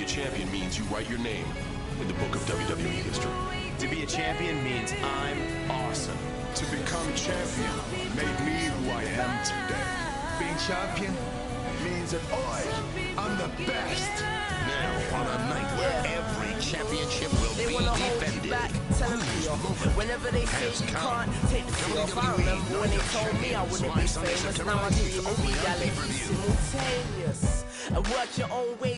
be a champion means you write your name in the book of WWE history. To be a champion means I'm awesome. To become champion made me who I am today. Being champion means that I am the best. Now, on a night where every championship will They be wanna hold you defended. back, tell moving. Whenever they say you can't take the feel I remember when they told me I wouldn't be famous. Now I do only reality simultaneous and work your own way.